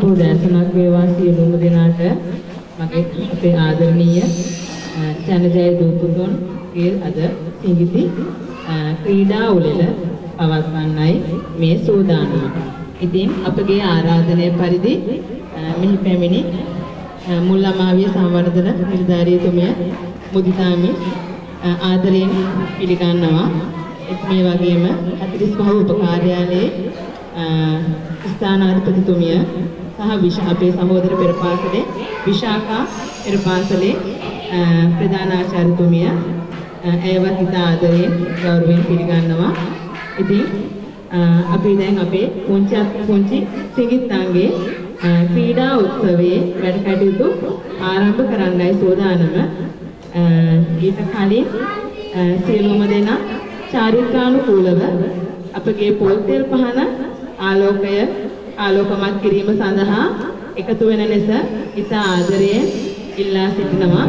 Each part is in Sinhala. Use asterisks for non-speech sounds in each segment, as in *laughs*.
සුබ දැසනක් වේවා සියලුම දෙනාට මගේ අපේ ආදරණීය ජනජය දූපුතුන්ගේ අද සිඟිති ක්‍රීඩා උළෙල පවත්වන්නයි මේ සූදානම. ඉතින් අපගේ ආරාධනය පරිදි මෙහි පැමිණි මුල්ලමාවිය සංවර්ධන නිලධාරියතුමිය මුදිතාමි ආදරයෙන් පිළිගන්නවා. මේ වගේම 45 උපකාර්යාලයේ ස්ථානාධිපතිතුමිය සහ අපේ සහෝදර පෙරපාසලේ විශාඛා පෙරපාසලේ ප්‍රධාන ආචාර්යතුමිය ඒවත් ඉතා ආදරයෙන් ගෞරවයෙන් පිළිගන්නවා. ඉතින් අපි දැන් අපේ පුංචි පුංචි සිඟිත්තන්ගේ ක්‍රීඩා උත්සවයේ වැඩ කටයුතු ආරම්භ කරන්නයි සූදානම. ඊට කලින් සියලුම දෙනා චාරිත්‍රානුකූලව අපගේ පොල් තෙල් පහන ආලෝකය ආලෝකමත් කිරීම සඳහා එකතු වෙන ලෙස ඉතා ආදරයෙන් ඉල්ලා සිටිනවා.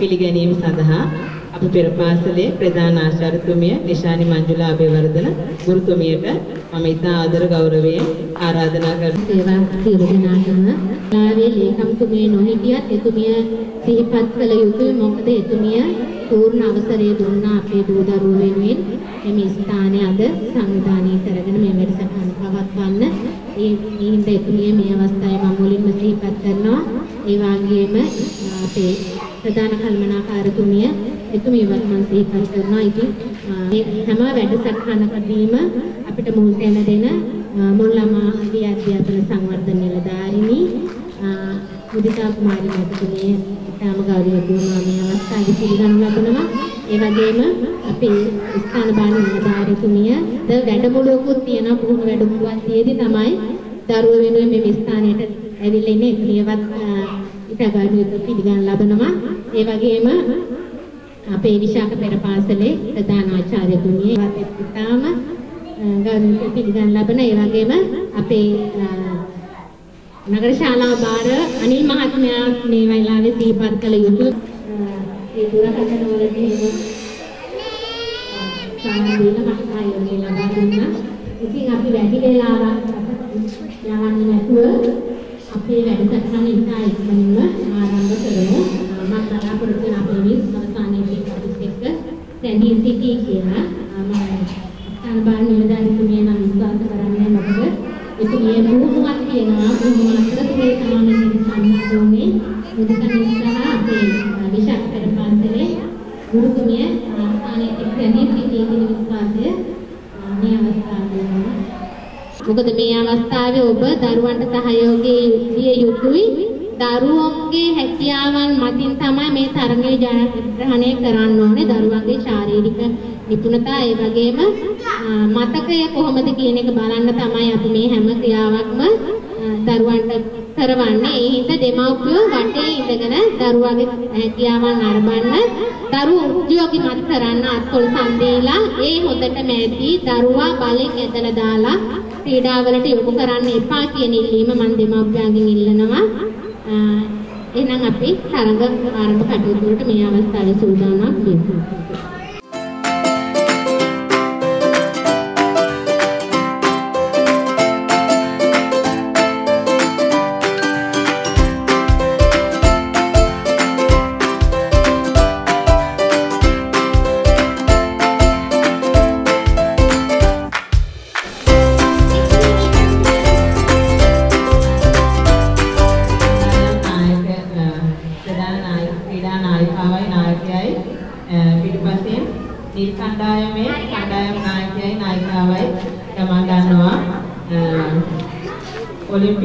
පිළිගැනීම සඳහා අප පෙර පාසලේ ප්‍රධාන ආචාර්යතුමිය නිශානි මංජුලා අබේවර්ධන ගුරුතුමියට මම ඉතා ආදර ගෞරවයෙන් ආරාධනා කරනවා. සේවා සියලු දෙනාටම ලාවේ ලේකම්තුමිය නොහිටියත් එතුමිය සිහිපත් කළ යුතුයි මොකද එතුමිය පූර්ණ අවසරය දුන්නා අපේ දූ දරුවෝ වෙනුවෙන් මේ ස්ථානයේ අද සංවිධානය කරගෙන මේ වැඩසටහන පවත්වන්න. ඒ හින්දා එතුමිය මේ අවස්ථාවේ මම මුලින්ම සිහිපත් කරනවා. ඒ වගේම අපේ ප්‍රධාන කල්මනාකාරතුමිය එතුමියවත් මම සිහිපත් කරනවා. ඉතින් මේ හැම වැඩසටහනකදීම අපිට මුල් තැන දෙන මොල්ලාමා විද්‍යාධ්‍යාපන සංවර්ධන නිලධාරිනී මුදිතා කුමාරි මහත්මිය ඉතාම ගෞරවපූර්ණව මේ අවස්ථාවේ පිළිගනු ලබනවා. ඒ වගේම අපේ ස්ථාන බාල නිලධාරිතුමිය ද වැඩමුළුවකුත් තියෙන පුහුණු වැඩමුළුවක් තියේදී තමයි දරුවෝ වෙනුවෙන් මේ ස්ථානයට ඇවිල්ලා ඉන්නේ එතුමියවත් ඉතගාඩුවක පිළිගන්න ලබනවා. ඒ වගේම අපේ විශාඛ පෙර පාසලේ ප්‍රධාන ආචාර්යතුමිය වත් ඉතාම ගෞරවයෙන් පිළිගන්න ලබන ඒ වගේම අපේ නගර ශාලා බාර අනිල් මහත්මයා මේ වෙලාවේ සිහිපත් කළ යුතු ඒ දුරකථන වලදී සාමාන්‍යයෙන් මහත්මයා ලබා දුන්නා. ඉතින් අපි වැඩි වෙලාවක් යවන්නේ නැතුව අපේ වැඩසටහන ඉතා ඉක්මනින්ම ආරම්භ කරමු. මම බලාපොරොත්තු වෙන අපේ මිස් අවසානයේදී අපිත් එක්ක රැඳී සිටී කියලා. මම අනුබාල නිලධාරිතුමිය නම් විශ්වාස කරන්නේ මම මේ බුහුමක් කියනවා බුහුම අතරතුරේ තමයි මේක සම්බන්ධ වුනේ මුදිතමින් සහ අපේ විශාකතර පන්සලේ ගුරුතුමිය ආස්ථානයේ එක්රැඳී සිටී කියන විශ්වාසය. මේ අවස්ථාවේ මොකද මේ අවස්ථාවේ ඔබ දරුවන්ට සහයෝගය දිය යුතුයි. දරුවන්ගේ හැකියාවන් මතින් තමයි මේ තරඟය ජයග්‍රහණය කරන්න ඕනේ. දරුවන්ගේ ශාරීරික නිපුණතා ඒ වගේම මතකය කොහොමද කියන එක බලන්න තමයි අපි මේ හැම ක්‍රියාවක්ම දරුවන්ට කරවන්නේ. ඒ හින්දා දෙමව්පියෝ වටේ ඉඳගෙන දරුවාගේ හැකියාවන් අරබන්න දරුවෝ උද්‍යෝගිමත් කරන්න අත්කොල සම්දීලා ඒ හොදට මෑදී දරුවා බලෙන් ඇදලා දාලා ක්‍රීඩාවලට යොමු කරන්න එපා කියන ඉල්ලීම මම දෙමව්පියන්ගෙන් ඉල්ලනවා එහෙනම් අපි තරඟ ආරම්භ කටයුතු වලට මේ අවස්ථාවේ සූදානම් වෙමු.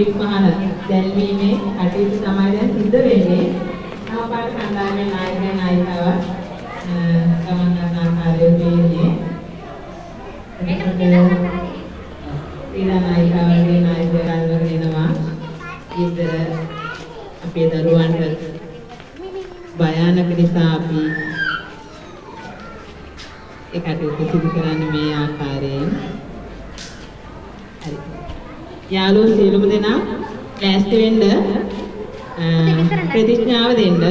ඔලිම්පික් මහන දැල්වීමේ කටයුතු තමයි දැන් සිද්ධ වෙන්නේ. සමපාට කණ්ඩායමේ නායකයයි නායිකාව තමන් ගන්න ආකාරය වෙන්නේ. ක්‍රීඩා නායිකාවගේ නායකයන් වෙනවා. ඉතර අපේ දරුවන්ට භයානක නිසා අපි ඒ කටයුතු සිදු කරන්නේ මේ ආකාරයෙන්. හරි. යාළුවෝ සියලුම දෙනා ලෑස්ති වෙන්න ප්‍රතිඥාව දෙන්න.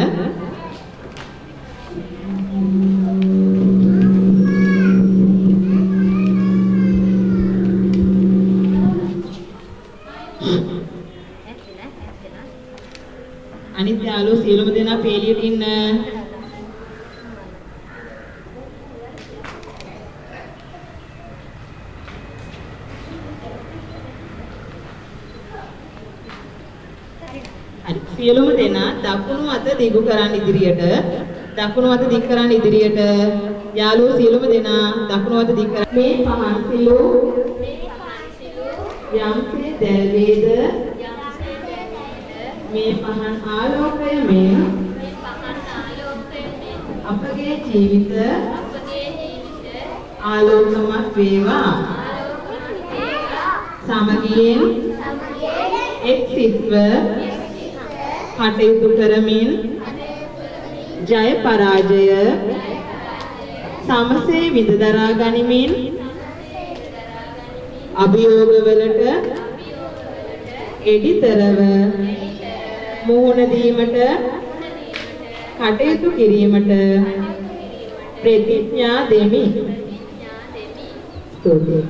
අනිත් යාළුවෝ සියලුම දෙනා පේලියට ඉන්න සියලුම දෙනා දකුණු අත දිගු කරන් ඉදිරියට දකුණු අත දික් කරන් ඉදිරියට. යාළුවෝ සියලුම දෙනා දකුණු අත දික් කරන් මේ පහන් සිලු යම්සේ දැල්වේද? මේ පහන් ආලෝකය මෙන් අපගේ ජීවිත ආලෝකමත් වේවා. සමගියෙන් එක් සිත්ව කටයුතු කරමින් ජය පරාජය සමසේ විඳ දරා ගනිමින් අභියෝගවලට එඩිතරව මුහුණ දීමට කටයුතු කිරීමට ප්‍රතිඥා දෙමි. ස්තුතියි.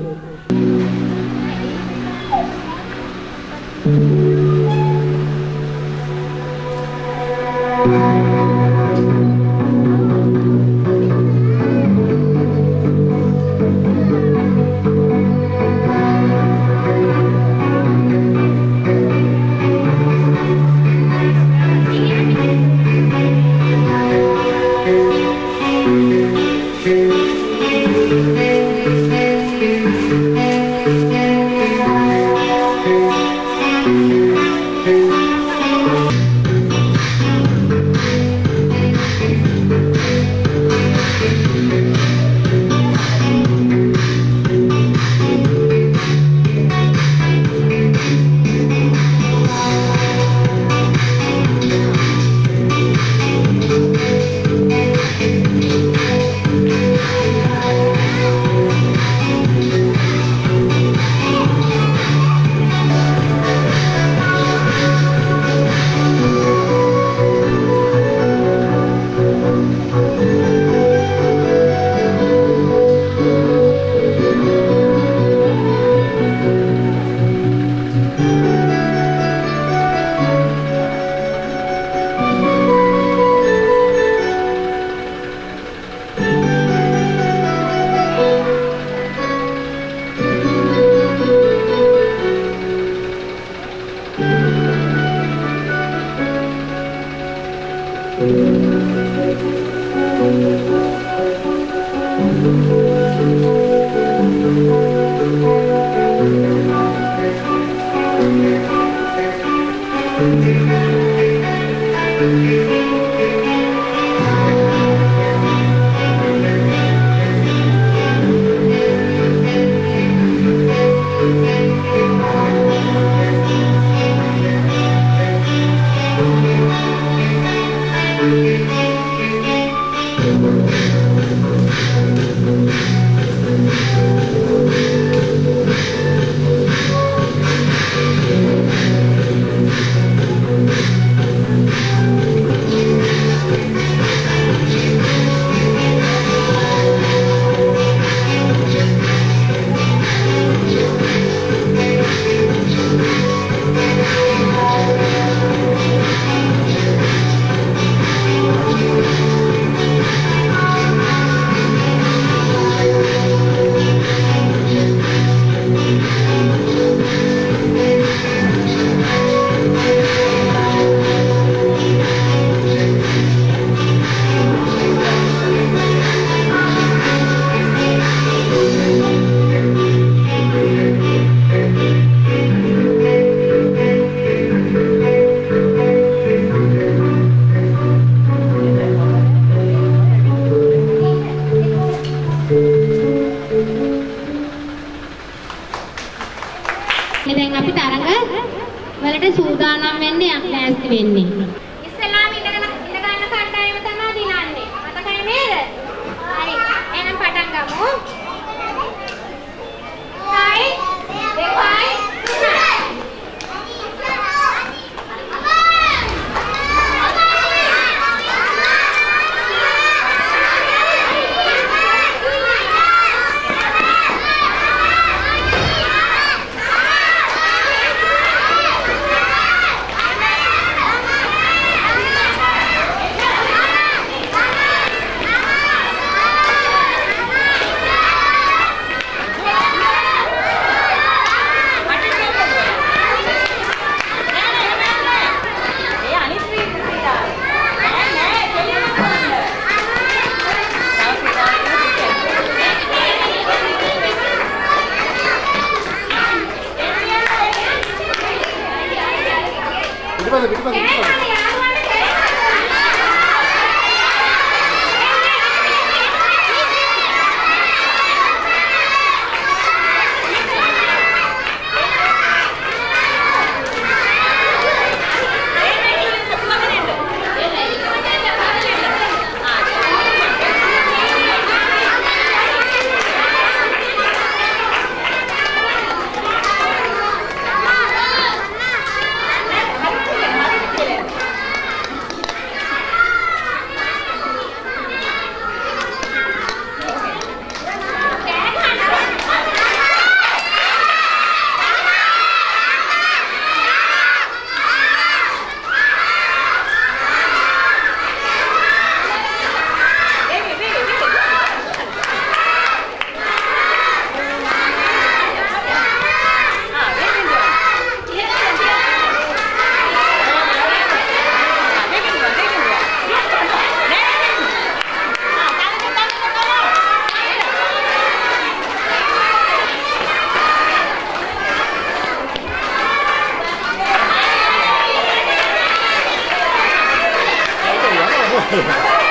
Yeah. *laughs*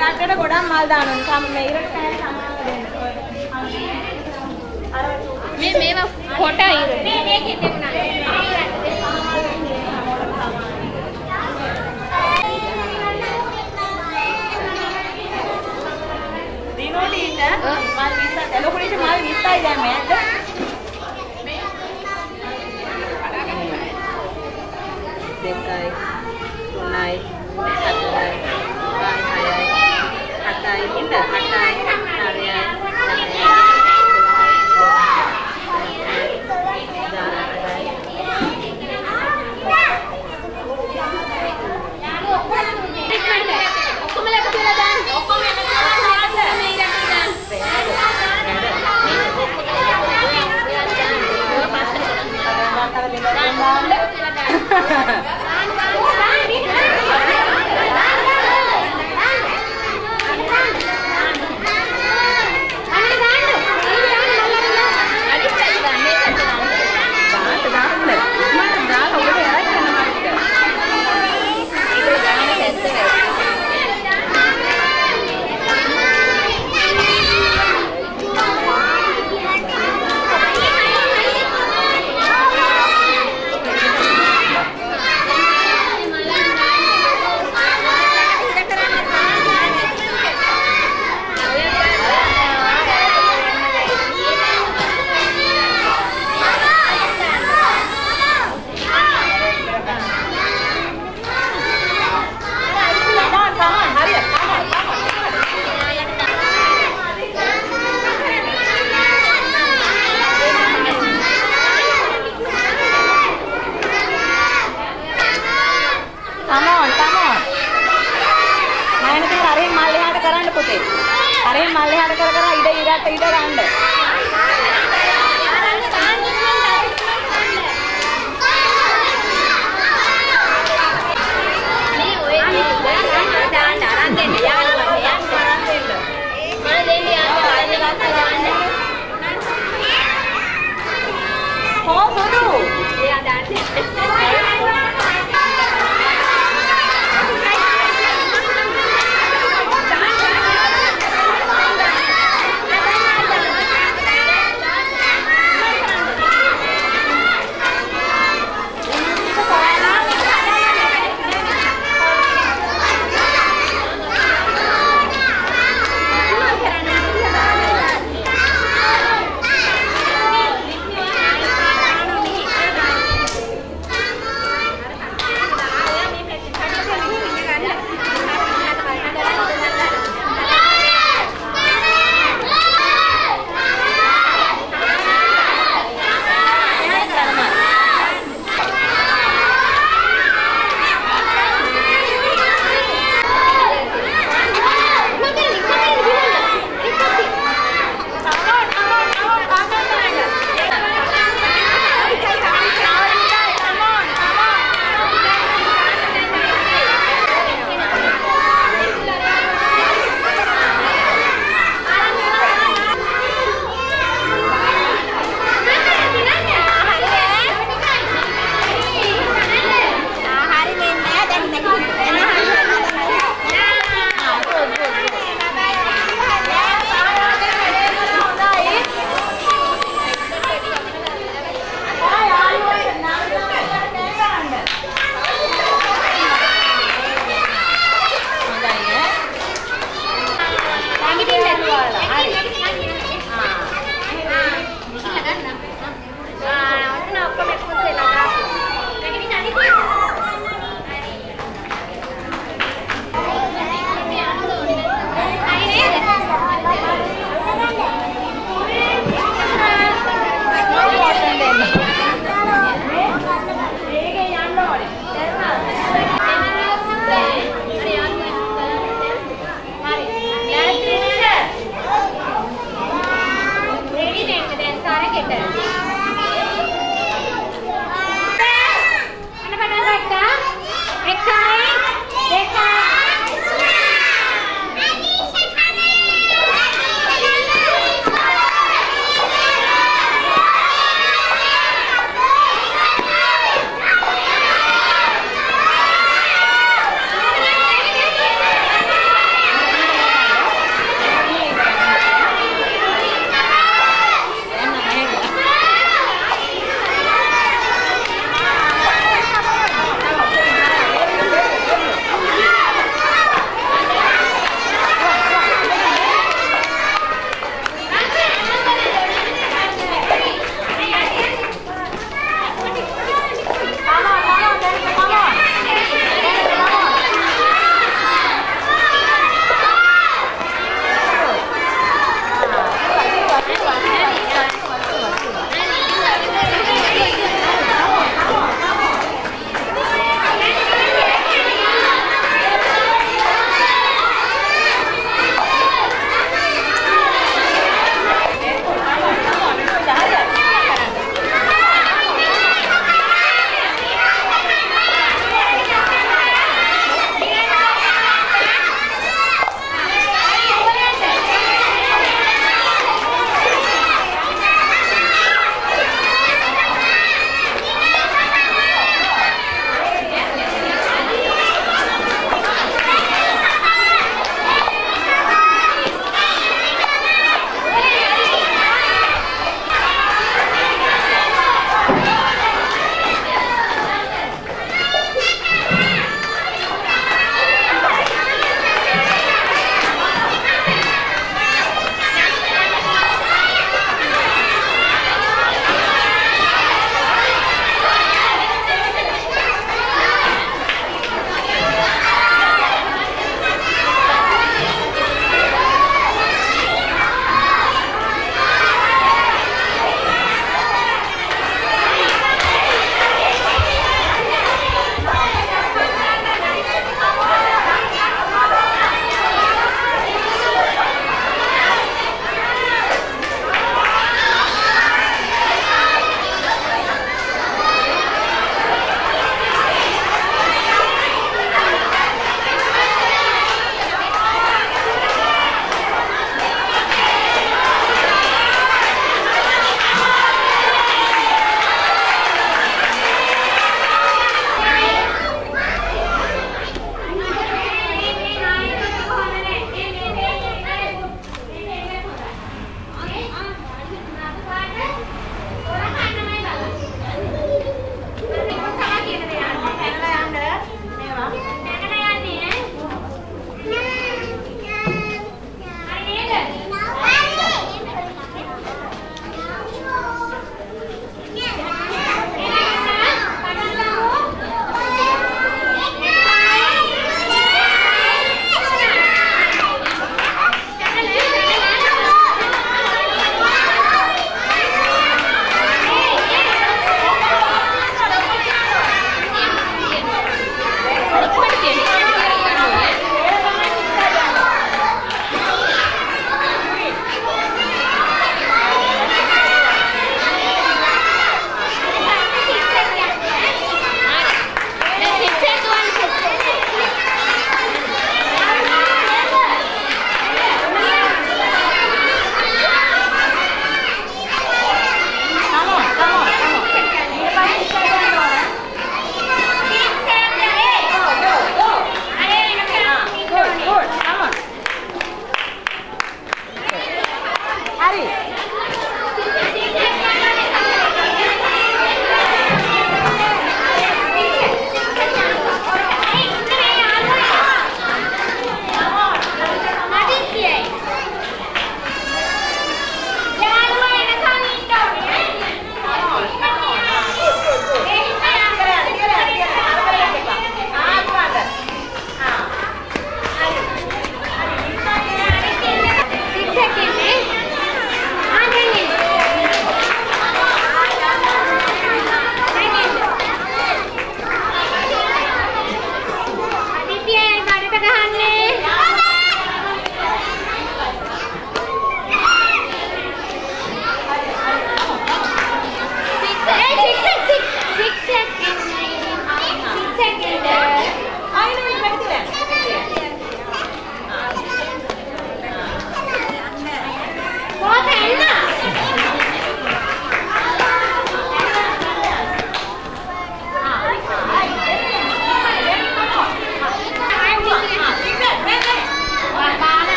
ඉරටට ගොඩක් මල් දානවා. සම මේ ඉරට කෑම සමාන දෙන්න. මේ මේවා කොට ඉර. මේ මේකෙන් දෙන්නා. දිනෝ ටීචර් මල් 20ක් ලොකු ටීචර් මල් 20යි දැන් මේක. දෙකයි තුනයි හතරයි හතයි ඉන්න හතයි හරයයි ඔක්කොම එකතු වෙලා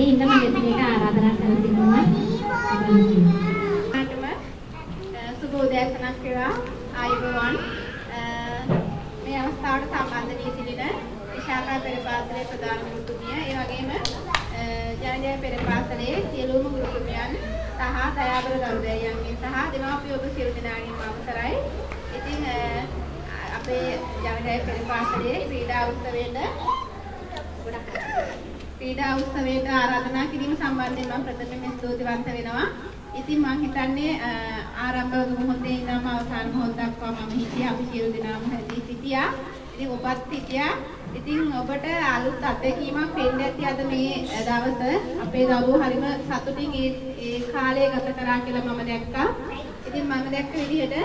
ඒ හින්දා මම එතුමියට ආරාධනා කරලා තිබුණා ඔයාලටම සුබ උදෑසනක් වේවා ආයුබෝවන් මේ අවස්ථාවට සම්බන්ධ වී සිටින විශාකා පෙරපාසලේ ප්‍රධාන ගුරුතුමිය ඒ වගේම ජනජය පෙරපාසලේ සියලුම ගුරුතුමියන් සහ දයාබර දරුදෑයන්ගෙන් සහ දෙමාපිය ඔබ සියලු දෙනාගෙන් අවසරයි. ඉතින් අපේ ජනජය පෙරපාසලේ ක්‍රීඩා උත්සවයට ගොඩක් ක්‍රීඩා උත්සවයට ආරාධනා කිරීම සම්බන්ධයෙන් මම ප්‍රථමයෙන් ස්තුතිවන්ත වෙනවා. ඉතින් මම හිතන්නේ ආරම්භ මොහොතේ ඉඳන්ම අවසාන මොහොත දක්වා මම හිටියා අපි සියලු දෙනාම හැදී සිටියා. ඉතින් ඔබත් හිටියා. ඉතින් ඔබට අලුත් අත්දැකීමක් වෙන්න ඇති අද මේ දවස අපේ දරුවෝ හරිම සතුටින් ඒ ඒ කාලය ගත කරා කියලා මම දැක්කා. ඉතින් මම දැක්ක විදිහට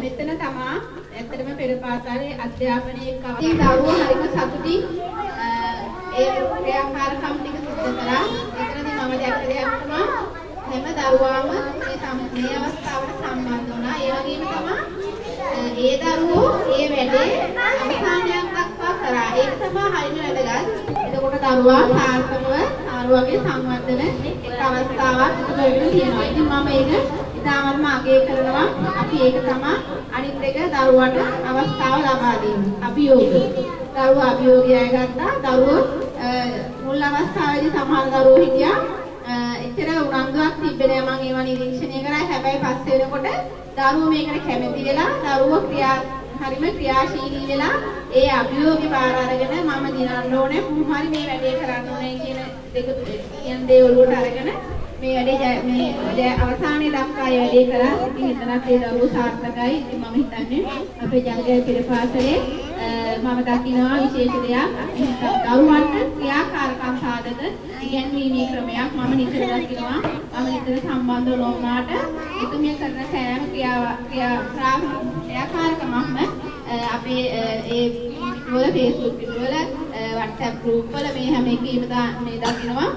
මෙතන තමා ඇත්තටම පෙර පාසලේ අධ්‍යාපනයේ කවදි දරුවෝ හරිම සතුටින් ඒ ක්‍රියාකාරකම් ටික සිදු කරා. එතනදී මම දැක්ක දෙයක් තමයි හැම දරුවාම මේ සම- මේ අවස්ථාවට සම්බන්ධ වුණා. ඒ වගේම තමයි ඒ දරුවෝ ඒ වැඩේ අවසානයක් දක්වා කරා. ඒක තමයි හරිම වැදගත්. එතකොට දරුවා සාර්ථකව දරුවාගේ සංවර්ධන එක අවස්ථාවක් ඉදිරියට තියෙනවා. ඉතින් මම ඒක ඉතාමත්ම අගය කරනවා. අපි ඒක තමයි අනිත් එක දරුවට අවස්ථාව ලබා දෙන්න. අභියෝග. දරුවා අභියෝගය ගත්තා. දරුවෝ මුල් අවස්ථාවේදී සමහර දරුවෝ හිටියා එච්චර උනන්දුවක් තිබ්බේ නෑ මම ඒවා නිරීක්ෂණය කරා. හැබැයි පස්සේ වෙනකොට දරුවෝ මේකට කැමති වෙලා දරුවෝ ක්‍රියා හරිම ක්‍රියාශීලී වෙලා ඒ අභියෝගේ බාර අරගෙන මම දිනන්න ඕනේ කොහොම හරි මේ වැඩේ කරන්න ඕනේ කියන දෙක කියන දේ ඔළුවට අරගෙන මේ වැඩේ ජය- මේ ජය අවසානයේ දක්වා ඒ වැඩේ කරා. ඉතින් එතනත් ඒ දරුවෝ සාර්ථකයි. ඉතින් මම හිතන්නේ අපේ ජනජය පෙරපාසලේ මම දකිනවා විශේෂ දෙයක් දරුවන්ට ක්‍රියාකාරකම් සාධක ඉගැන්වීමේ ක්‍රමයක් මම නිතර දකිනවා මම නිතර සම්බන්ධ නොවුනාට එතුමිය කරන සෑම ක්‍රියාව ක්‍රියා ක්‍රියාකාරකමක්ම අපේ ඒ වල Facebook පිටුවල WhatsApp group වල මේ හැම එකේම දා- මේ දකිනවා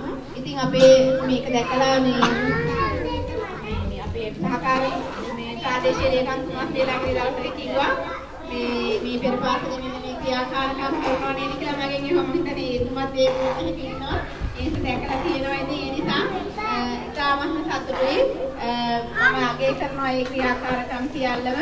ඉතින් අපේ මේක දැකලා මේ මේ අපේ සහකාර මේ ප්‍රාදේශීය ලේකම් තුනක් දෙලාගේ දවසක කිව්වා. මේ මේ පෙරපාසලේ මෙන්න මේ ක්‍රියාකාරකම් කරනවා නේද කියලා මගෙන් එහෙම මම හිතන්නේ ඒතුමත් ඒ ගුණෙහි ඉන්නවා. ඒක දැකලා තියෙනවා ඉතින් ඒ නිසා ඉතාමත් සතුටුයි. මම අගය කරනවා ඒ ක්‍රියාකාරකම් සියල්ලම.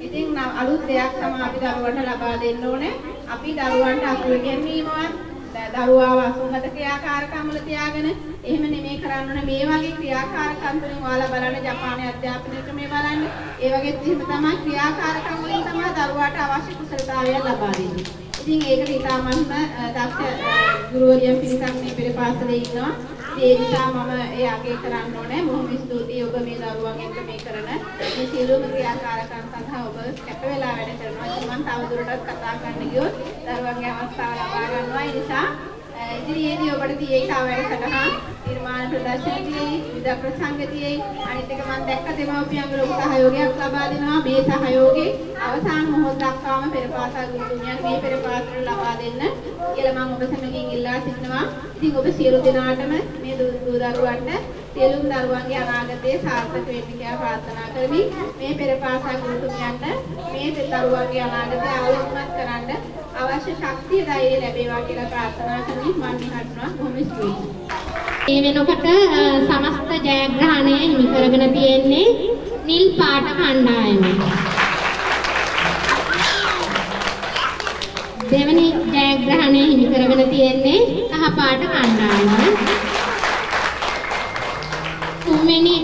ඉතින් නම් අලුත් දෙයක් තමයි අපි දරුවන්ට ලබා දෙන්න ඕනේ. අපි දරුවන්ට අසුර ගැනීමවත් දරුවාව අසුන්ගත ක්‍රියාකාරකම් වල තියාගෙන එහෙම නෙමෙයි කරන්න ඕනේ මේ වගේ ක්‍රියාකාරකම් වලින් ඔයාලා බලන්න ජපානයේ අධ්‍යාපන ක්‍රමය බලන්න ඒ වගේ එහෙම තමයි ක්‍රියාකාරකම් වලින් තමයි දරුවාට අවශ්‍ය කුසලතාවයන් ලබා දෙන්නේ. ඉතින් ඒකට ඉතාමත්ම දක්ෂ ගුරුවරියන් පිරිසක් මේ පෙරපාසලේ ඉන්නවා. ඒ නිසා මම ඒ අගය කරන්න ඕනේ. බොහොම ස්තුතියි ඔබ මේ දරුවන් එක්ක මේ කරන මේ සියලුම ක්‍රියාකාරකම් සඳහා ඔබ කැප වෙලා වැඩ කරනවා. ඉතින් මම තවදුරටත් කතා කරන්න ගියොත් දරුවන්ගේ අවස්ථාව ලබා ගන්නවා. ඒ නිසා ඉදිරියේදී ඔබට තියෙයි තව වැඩසටහන් නිර්මාණ ප්‍රදර්ශන තියෙයි විවිධ ප්‍රසංග තියෙයි අනිත් එක මම දැක්ක දෙමව්පියන්ගේ ලොකු සහයෝගයක් ලබා දෙනවා. මේ සහයෝගේ අවසාන මොහොත දක්වාම පෙරපාසල් ගුරුතුමියන් මේ පෙරපාසල ලබා දෙන්න කියලා මම ඔබ සැමගෙන් ඉල්ලා සිටිනවා. ඉතින් ඔබ සියලු දෙනාටම මේ දූ දරුවන්ට සියලුම දරුවන්ගේ අනාගතයේ සාර්ථක වෙන්න කියලා ප්‍රාර්ථනා කරමි මේ පෙරපාසල් ගුරුතුමියන්ට මේ දරුවන්ගේ අනාගතය ආලෝකමත් කරන්න අවශ්‍ය ශක්තිය ධෛර්යය ලැබේවා කියලා ප්‍රාර්ථනා කරමි මම නිහඬනවා බොහොම ස්තුතියි මේ වෙනකොට අ, සමස්ත ජයග්‍රහණය හිමි කරගෙන තියෙන්නේ නිල් පාට කණ්ඩායම. දෙවැනි ජයග්‍රහණය හිමි කරගෙන තියෙන්නේ කහ පාට කණ්ඩායම. තුන්වෙනි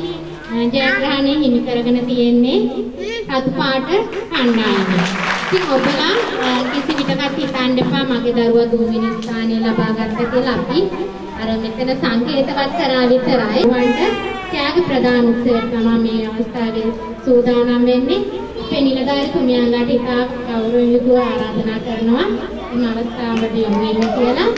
ජයග්‍රහණය හිමි කරගෙන තියෙන්නේ රතු පාට කණ්ඩායම. ඉතින් ඔබලා අ, කිසි විටකත් හිතන්න එපා මගේ දරුවා දුවෙනි ස්ථානය ලබා ගත්ත කියලා අපි අර මෙතන සංකේතවත් කරා විතරයි. වන්ට ත්‍යාග ප්‍රදාන උත්සවයට තමයි මේ අවස්ථාවේ සූදානම් වෙන්නේ. අපේ නිලධාරීතුමියන්ලාට ඉතා ගෞරවයෙන් යුතුව ආරාධනා කරනවා මේ අවස්ථාවට යොමු වෙන්න කියලා.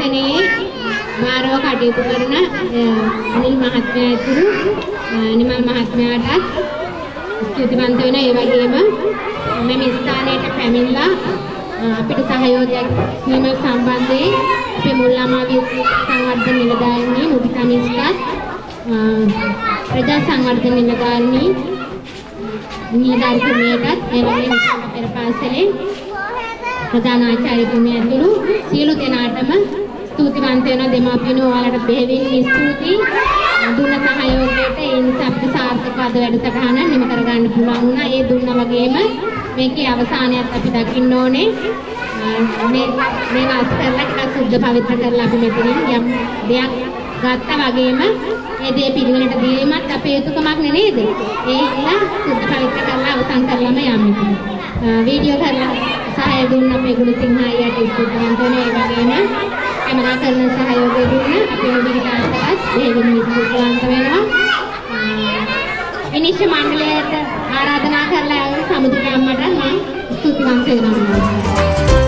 මේ ආයතනයේ මාරව කටයුතු කරන අ, අනිල් මහත්මයා ඇතුළු අ, නිමල් මහත්මයාටත් ස්තුතිවන්ත වෙනවා ඒ වගේම මෙම ස්ථානයට පැමිණලා අ, අපිට සහයෝගයක් දීම සම්බන්ධයෙන් අපේ මුල් අමාවිය සංවර්ධන නිලධාරිණී මුදිතා මිස්ටත් ප්‍රජා සංවර්ධන නිලධාරිණී නිලධාරිතුමියටත් ඒ වගේම පෙර පාසලේ ප්‍රධාන ආචාර්යතුමිය ඇතුළු සියලු දෙනාටම ස්තුතිවන්ත වෙන දෙමාපියන් ඔයාලට බෙහෙවින් ස්තුතියි දුන්න සහයෝගයට ඒ නිසා අපිට සාර්ථකව අද වැඩසටහන නිම කරගන්න පුළුවන් වුණා ඒ දුන්නා වගේම මේකේ අවසානයත් අපි දකින්න ඕනේ අ, මේ මේ වාස් කරලා ටිකක් සුද්ධ පවිත්‍ර කරලා අපි මෙතනින් යම් දෙයක් ගත්තා වගේම ඒ දේ පිළිවෙලට දීමත් අපේ යුතුයකමක් නේ නේද? ඒ ඉන්න සුද්ධ පවිත්‍ර කරලා අවසන් කරලාම යන්න. වීඩියෝ කරලා සහාය දුන්න අපේ ගුණසිංහ අයියට ස්තුතිවන්ත වෙනවා. ඒ වගේම කැමරා කරන සහයෝගය දුන්න අපේ විවිධාන්තකත් දෙවියන් ස්තුතිවන්ත වෙනවා. අ, විනිශ්චය මණ්ඩලයට ආරාධනා කරලා සමුදික අම්මට මම ස්තුතිවන්ත වෙනවා.